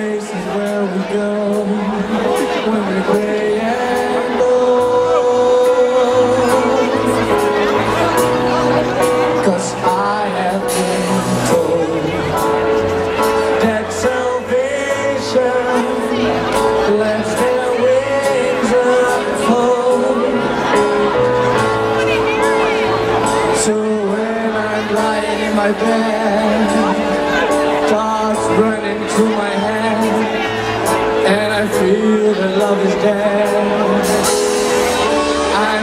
place is where we go when we pray and go. Cause I have been told that salvation lets their wings unfold. So when I'm lying in my bed.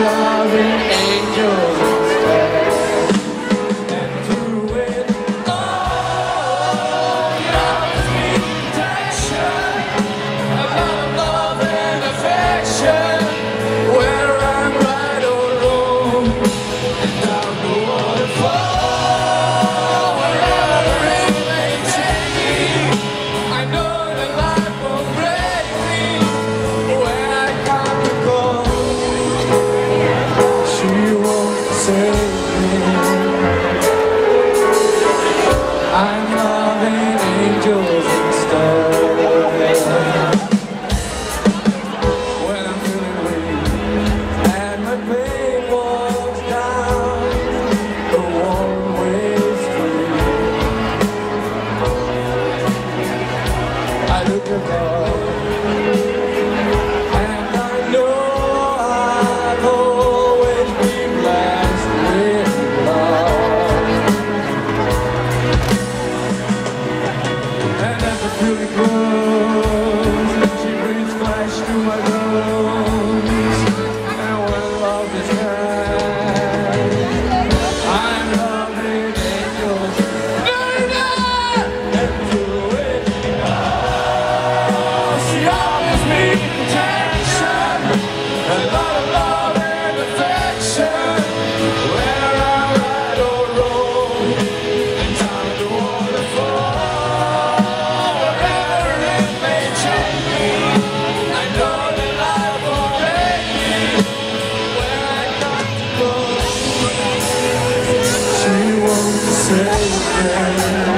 loving angel. I'm loving angels instead. When I'm feeling weak and my down the one-way street, I look above. say